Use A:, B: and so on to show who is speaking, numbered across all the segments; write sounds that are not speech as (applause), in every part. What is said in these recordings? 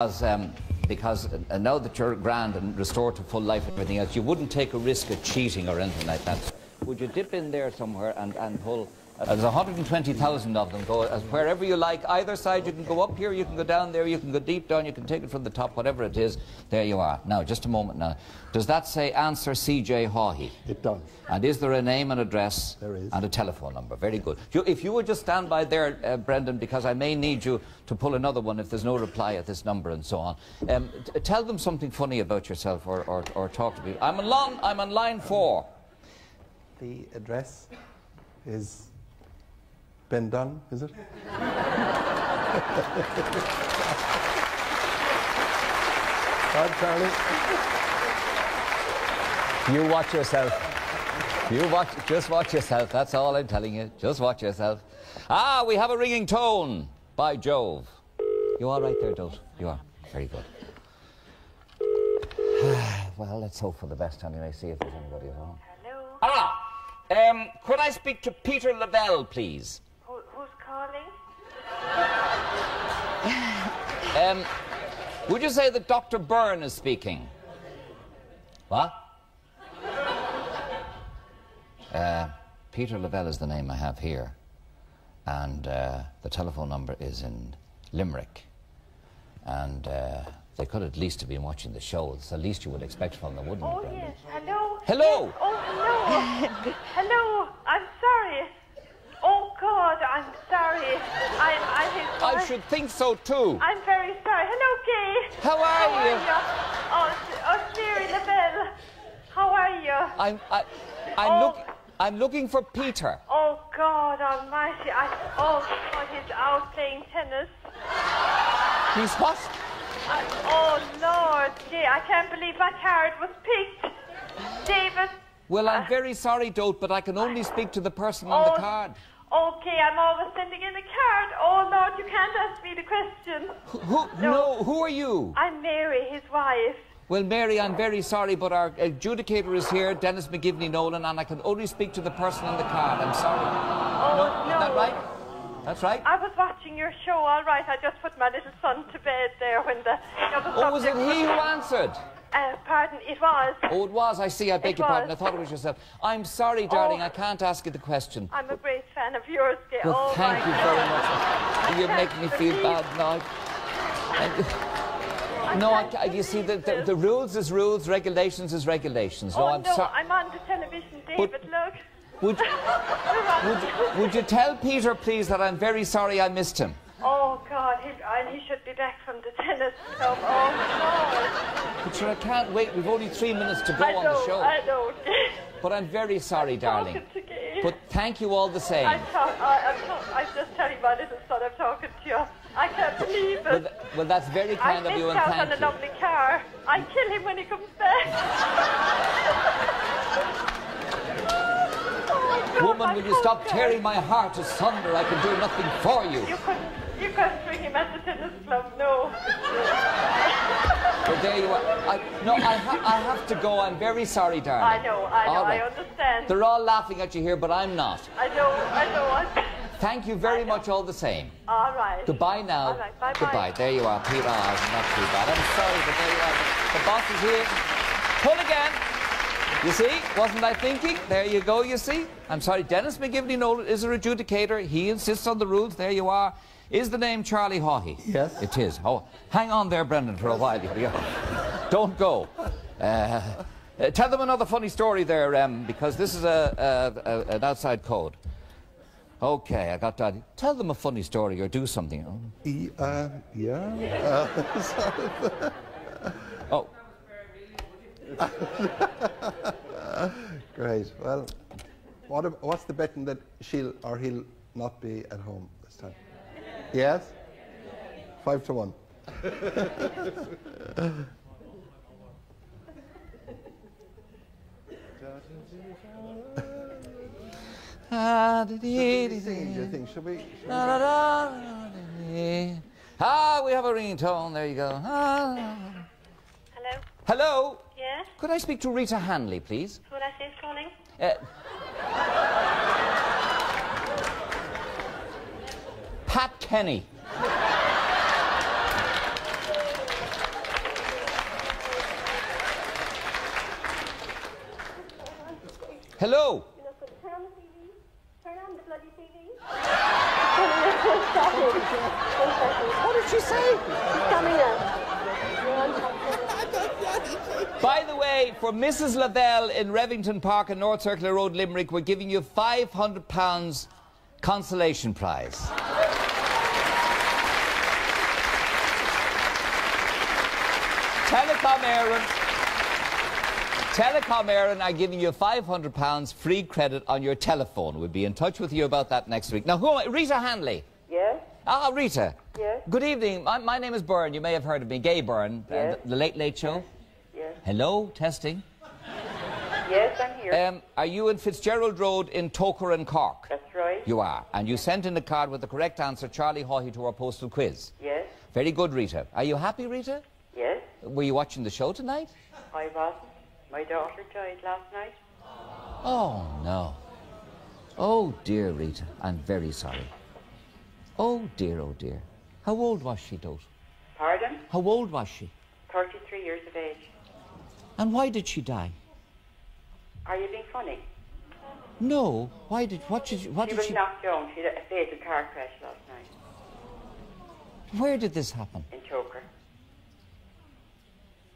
A: Because, um, because uh, now that you're grand and restored to full life and everything else, you wouldn't take a risk of cheating or anything like that. Would you dip in there somewhere and, and pull? Uh, there's 120,000 of them. Go as wherever you like. Either side, you can go up here, you can go down there, you can go deep down, you can take it from the top, whatever it is. There you are. Now, just a moment now. Does that say answer C.J. Haughey?
B: It does.
A: And is there a name and address?
B: There is.
A: And a telephone number. Very good. You, if you would just stand by there, uh, Brendan, because I may need you to pull another one if there's no reply at this number and so on. Um, t- tell them something funny about yourself or, or, or talk to me. I'm on, line, I'm on line four.
B: The address is Ben Dunne, is it? (laughs) Right, Charlie?
A: You watch yourself. You watch, just watch yourself. That's all I'm telling you. Just watch yourself. Ah, we have a ringing tone. By Jove. You all right there, Dot? You are. Very good. (sighs) well, let's hope for the best anyway. See if there's anybody at home.
C: Hello.
A: Ah, um, could I speak to Peter Lavelle, please?
C: Who, who's calling? (laughs)
A: Um, would you say that Dr. Byrne is speaking? What? Uh, Peter Lavelle is the name I have here. And uh, the telephone number is in Limerick. And uh, they could at least have been watching the show. It's the least you would expect from them, wouldn't
C: Oh,
A: Brendan?
C: yes. Hello.
A: Hello.
C: Yes. Oh, hello. (laughs) hello. I'm sorry. Oh, God, I'm sorry. I'm, I'm his
A: I should think so too.
C: I'm very sorry. Hello, Kay.
A: How are
C: How
A: you?
C: are you? Oh, oh, Siri Lavelle. How are you?
A: I'm, I, I'm,
C: Oh.
A: look, I'm looking for Peter.
C: Oh, God almighty. I, oh, God, he's out playing tennis.
A: He's what?
C: I, oh, Lord. Gee, I can't believe my card was picked. David.
A: Well, I'm
C: Uh,
A: very sorry, Dote, but I can only speak to the person on the card.
C: Okay, I'm always sending in a card. Oh, Lord, you can't ask me the question.
A: Who, who, no.
C: No.
A: who are you?
C: I'm Mary, his wife.
A: Well, Mary, I'm very sorry, but our adjudicator is here, Dennis McGivney Nolan, and I can only speak to the person on the card. I'm sorry.
C: Oh,
A: Is that right? That's right.
C: I was watching your show, all right. I just put my little son to bed there when the. You know, the
A: Oh, was it he who answered?
C: Uh, pardon, it was.
A: Oh, it was. I see. I beg
C: It
A: your pardon. I thought it was yourself. I'm sorry, darling.
C: Oh.
A: I can't ask you the question.
C: I'm a great fan of yours, Gay.
A: Well,
C: oh,
A: thank you
C: God.
A: very much. You make me feel bad now. And- (laughs) no, I, you see, the, the, the rules is rules, regulations is regulations. No,
C: Oh,
A: I'm
C: no,
A: sorry.
C: I'm on the television, David, look.
A: Would, (laughs) would, would you tell Peter, please, that I'm very sorry I missed him?
C: Oh, God, he, and he should be back from the tennis club. Oh,
A: But sure, I can't wait. We've only three minutes to go
C: I
A: on
C: know,
A: the show.
C: I know. (laughs)
A: But I'm very sorry, darling.
C: To Gay.
A: But thank you all the same.
C: I'm, I, I'm, I'm just telling my little son I'm talking to you. I can't believe
A: Well,
C: it.
A: th- well, that's very
C: I
A: kind of
C: missed
A: you, and
C: out on
A: thank
C: a lovely car. I kill him when he comes back. (laughs) Oh, God,
A: Woman, will you stop tearing my heart asunder? I can do nothing for you.
C: You couldn't, you couldn't bring him at the tennis club, no. (laughs)
A: But there you are. I, no, I, ha- I have to go. I'm very sorry, darling.
C: I know, I know,
A: All
C: I understand.
A: They're all laughing at you here, but I'm not.
C: I know, I know. I,
A: Thank you very much all the same.
C: all right.
A: Goodbye now.
C: All right, bye-bye.
A: Goodbye. There you are, Peter. Not too bad. I'm sorry, but there you are. The boss is here. Pull again. You see? Wasn't I thinking? There you go, you see? I'm sorry. Dennis McGivney Nolan is a adjudicator. He insists on the rules. There you are. Is the name Charlie Haughey?
B: Yes.
A: It is. Oh, hang on there, Brendan, for a while. Here we go. Don't go. Uh, uh, tell them another funny story there, um, because this is a, a, a, an outside code. Okay, I got that. Tell them a funny story or do something.
B: E, uh, yeah? Uh. (laughs)
A: Oh, (laughs)
B: Great. Well, what, what's the betting that she'll or he'll not be at home this time? Yes? Five to one. Singing, do you think? Should we? Should we
A: Ah, we have a ringtone. There you go. Ah.
C: Hello?
A: Hello.
C: Yes?
A: Could I speak to Rita Hanley, please?
C: Who would I say is calling?
A: Uh, Pat Kenny. Hello.
C: Turn on, turn on the bloody TV.
A: what did she say?
C: Coming up.
A: By the way, for Mrs. Lavelle in Revington Park and North Circular Road, Limerick, we're giving you £500 consolation prize. Telecom Éireann. Telecom Éireann are giving you £500 free credit on your telephone. We'll be in touch with you about that next week. Now, who am I? Rita Hanley.
D: Yes?
A: Ah, Rita.
D: Yes?
A: Good evening. My, my name is Byrne. You may have heard of me. Gay Byrne.
D: Yes.
A: the, the Late Late Show.
D: Yes?
A: Hello, testing.
D: Yes, I'm here.
A: Um, are you in Fitzgerald Road in Togher and Cork?
D: That's right.
A: You are. And you sent in the card with the correct answer, Charlie Haughey, to our postal quiz.
D: Yes?
A: Very good, Rita. Are you happy, Rita?
D: Yes?
A: Were you watching the show tonight?
D: I wasn't. My daughter died last night.
A: Oh, no. Oh, dear, Rita. I'm very sorry. Oh, dear, oh, dear. How old was she, Dot?
D: Pardon?
A: How old was she?
D: 33 years of age.
A: And why did she die?
D: Are you being funny?
A: No. Why did... What did, you- what
D: she
A: did
D: was
A: she...
D: knocked down. She had a fatal car crash last night
A: Where did this happen?
D: in Togher.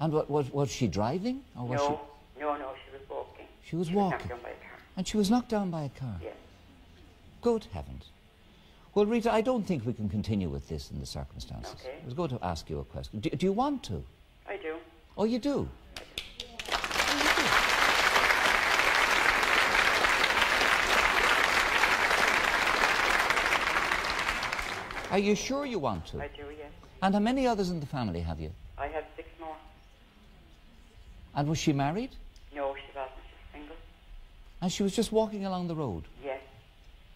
A: And what, was, was she driving? Or was
D: No,
A: she...
D: no, no, she was walking.
A: She was
D: She was knocked
A: walking.
D: down by a car.
A: And she was knocked down by a car?
D: Yes.
A: Good heavens. Well, Rita, I don't think we can continue with this in the circumstances.
D: Okay.
A: I was going to ask you a question. Do, do you want to?
D: I do.
A: Oh, you do? Are you sure you want to?
D: I do, yes.
A: And how many others in the family have you?
D: I have six more.
A: And was she married?
D: No, she wasn't. She's single.
A: And she was just walking along the road?
D: Yes.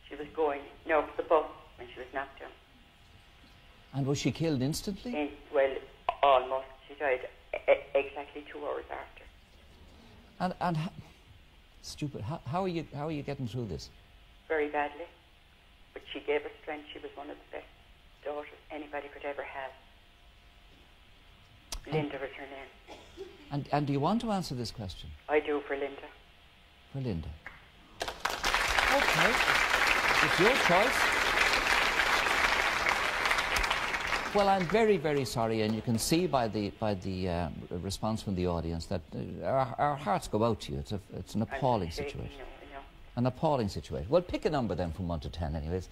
D: She was going, no, to the bus when she was knocked down.
A: And was she killed instantly?
D: In, well, almost. She died exactly two hours after.
A: And, and stupid, how, how, are you, how are you getting through this?
D: Very badly. But she gave us strength. She was one of the best daughters anybody could ever have. Linda was her name.
A: And, and do you want to answer this question?
D: I do for Linda.
A: For Linda. Okay. It's your choice. Well, I'm very, very sorry, and you can see by the by the uh, response from the audience that uh, our, our hearts go out to you. It's a, it's an appalling situation. An appalling situation. Well, pick a number then from one to ten. Anyways,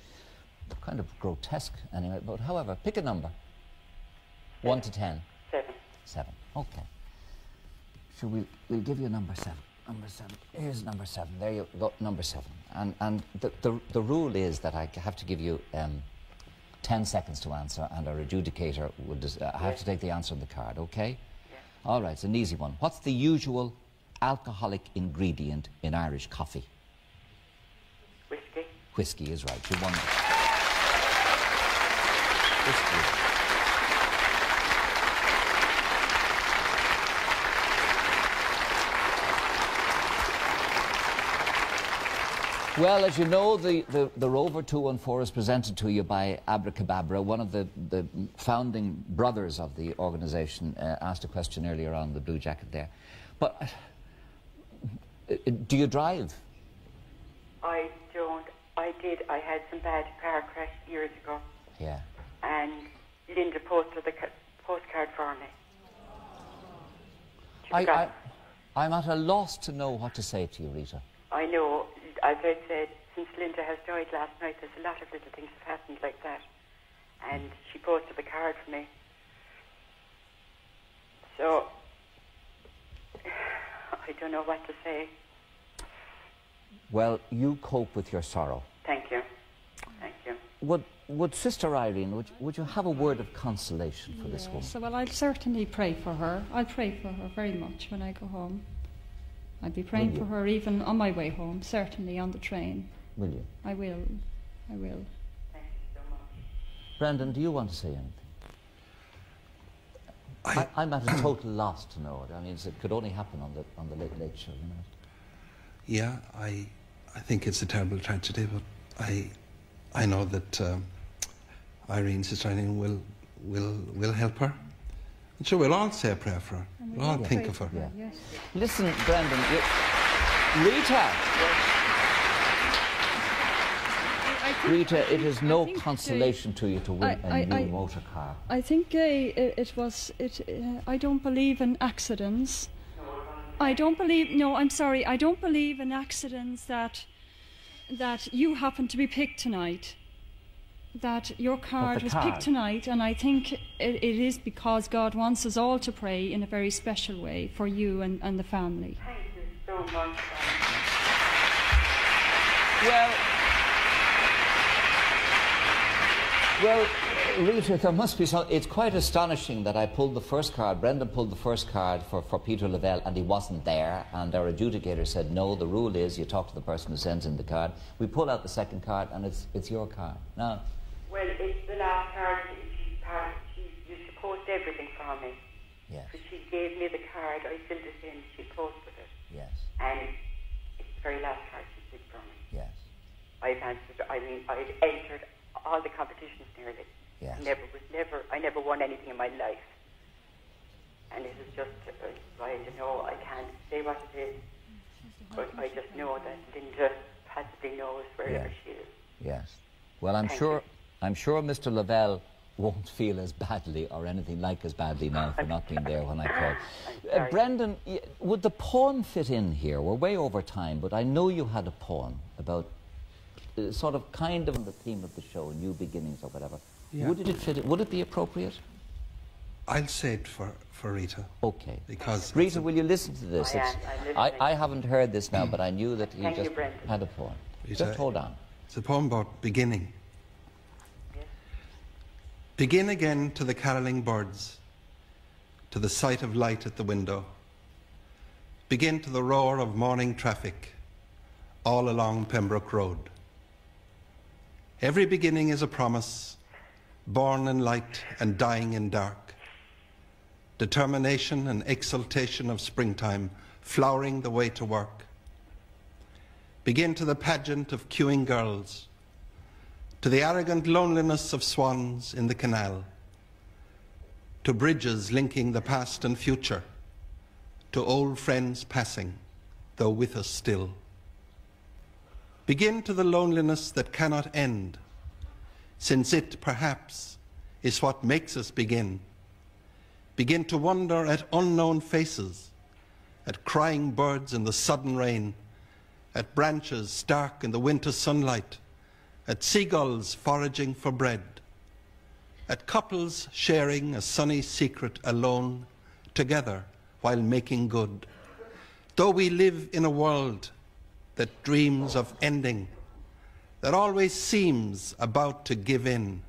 A: kind of grotesque. Anyway, but however, pick a number. One to ten.
D: Seven.
A: Seven. Okay. So we'll, we'll give you number seven. Number seven. Here's number seven. There you go. Number seven. And and the the, the rule is that I have to give you um, ten seconds to answer, and our adjudicator would dis- uh, have to take the answer on the card. Okay. All right. It's an easy one. What's the usual alcoholic ingredient in Irish coffee?
D: Whiskey.
A: Whiskey is right. You won. Whiskey. Well, as you know, the, the, the Rover 214 is presented to you by Abracababra, one of the, the founding brothers of the organisation. Uh, asked a question earlier on the blue jacket there. But uh, do you drive?
D: I don't. I did. I had some bad car crash years ago,
A: Yeah.
D: and Linda posted the postcard for me.
A: I, I, I'm at a loss to know what to say to you, Rita.
D: I know, as I said, since Linda has died last night, there's a lot of little things have happened like that. And she posted the card for me. So, (sighs) I don't know what to say.
A: Well, you cope with your sorrow.
D: Thank you. Thank you.
A: Would, would Sister Irene, would, would you have a word of consolation for this woman?
E: So, well, I'll certainly pray for her. I'll pray for her very much when I go home. I'll be praying for her even on my way home, certainly on the train.
A: Will you?
E: I will. I will.
D: Thank you so much.
A: Brendan, do you want to say anything?
B: I-
A: I, am at a total (clears throat) loss to know it. I mean, it could only happen on the, on the Late Late Show, you know.
B: Yeah, I, I think it's a terrible tragedy, but I, I know that um, Irene, Sister will, will, will help her. And sure, we'll all say a prayer for her. We'll all think of her.
A: Yeah.
E: Yes.
A: Listen, Brendan, you, Rita, Rita,
E: I
A: it
E: think-
A: is no
E: think, uh,
A: consolation to you to win
E: I-
A: a new
E: I- I-
A: motor car.
E: I think uh, it, it was. It. Uh, I don't believe in accidents. I don't believe. No, I'm sorry. I don't believe in accidents that that you happen to be picked tonight. That your card was
A: card?
E: picked tonight, and I think it, it is because God wants us all to pray in a very special way for you and, and the family.
D: Thank you so much.
A: Well, well, Rita, there must be some. It's quite astonishing that I pulled the first card. Brendan pulled the first card for, for Peter Lavelle, and he wasn't there. And our adjudicator said, "No, the rule is you talk to the person who sends in the card." We pull out the second card, and it's it's your card. Now,
D: Well, it's the last card. She, she used to post everything for me.
A: yes,
D: So she gave me the card. I filled it in. She posted it.
A: yes,
D: And it's the very last card she did for me.
A: yes,
D: I've answered, I mean, I've entered all the competitions nearly.
A: Yes.
D: Never was never, I never won anything in my life. And it is just, uh, I don't know, I can't say what it is. But I just know that Linda possibly knows wherever
A: Yes.
D: she is.
A: yes. Well, I'm
D: Thank
A: sure.
D: you.
A: I'm sure Mr. Lavelle won't feel as badly or anything like as badly now for not being there when I called. (coughs) Uh. Brendan, would the poem fit in here? We're way over time, but I know you had a poem about uh, sort of kind of the theme of the show, new beginnings or whatever.
B: Yeah.
A: Would it fit? Would it be appropriate?
B: I'll say it for, for Rita.
A: Okay.
B: Because
A: Rita, will you listen to this?
D: I.
A: It's-
D: I'm
A: I, haven't heard this now, but I knew that he
D: Thank you,
A: just
D: Brendan.
A: had a poem.
B: Rita,
A: Just hold on.
B: It's a poem about beginning. Begin again to the carolling birds, to the sight of light at the window. Begin to the roar of morning traffic all along Pembroke Road. Every beginning is a promise, born in light and dying in dark. Determination and exultation of springtime flowering the way to work. Begin to the pageant of queuing girls, to the arrogant loneliness of swans in the canal, to bridges linking the past and future, to old friends passing, though with us still. Begin to the loneliness that cannot end, since it, perhaps, is what makes us begin. Begin to wonder at unknown faces, at crying birds in the sudden rain, at branches stark in the winter sunlight, at seagulls foraging for bread, at couples sharing a sunny secret alone, together while making good. Though we live in a world that dreams of ending, that always seems about to give in,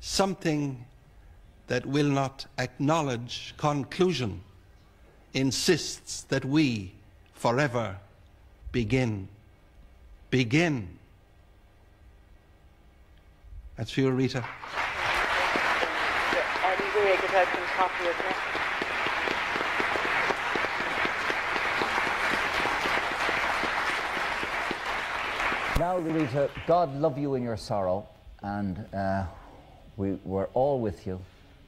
B: something that will not acknowledge conclusion insists that we forever begin. Begin. That's for you, Rita.
D: Any way I could have some coffee with me?
A: Now, Rita, God love you in your sorrow, and uh, we, we're all with you.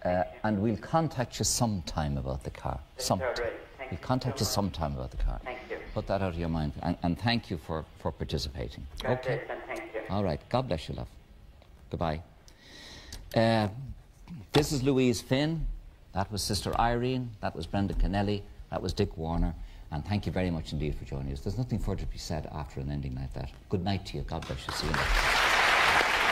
A: Uh, and we'll contact you sometime about the car. Sometime.
D: all right. Thank
A: We'll
D: you
A: contact
D: so
A: you sometime about the car.
D: Thank you.
A: Put that out of your mind. And, and thank you for, for participating.
D: God
A: okay.
D: and thank you.
A: All right. God bless you, love. Goodbye. Uh, this is Louise Finn. That was Sister Irene. That was Brendan Kennelly. That was Dick Warner. And thank you very much indeed for joining us. There's nothing further to be said after an ending like that. Good night to you. God bless you. See you next time.